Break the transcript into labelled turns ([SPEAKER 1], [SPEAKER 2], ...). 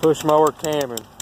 [SPEAKER 1] Push mower Cameron.